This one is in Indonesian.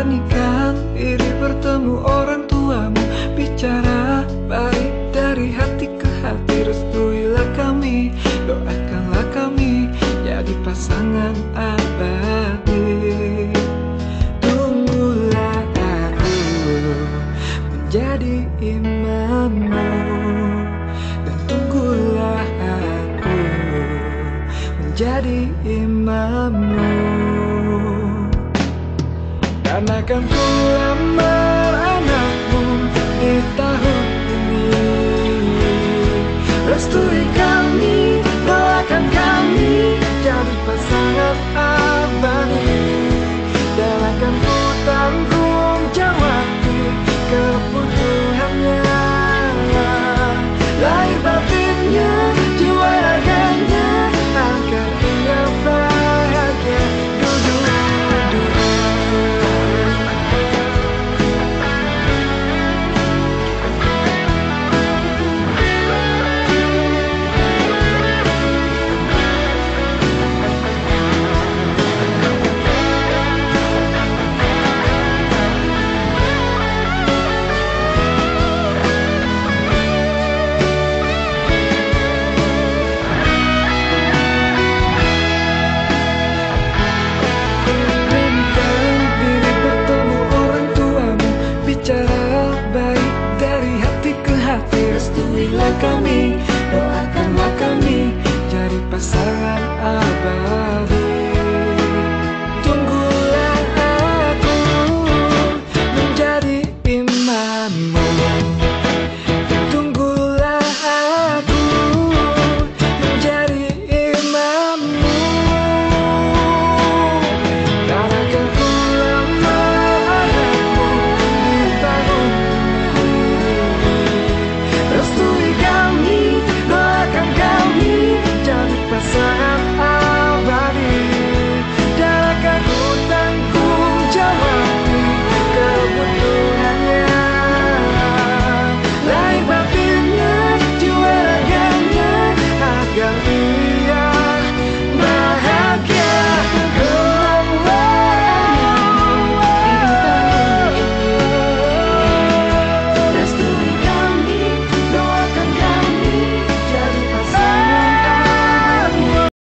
beranikan diri bertemu orang tuamu. Bicara baik dari hati ke hati Restuilah kami, doakanlah kami Jadi pasangan abadi. Tunggulah aku menjadi imammu Dan tunggulah aku menjadi imammu Karena kan ku lamar anakmu di tahun ini. Restui kami, doakan kami Jadi pasangan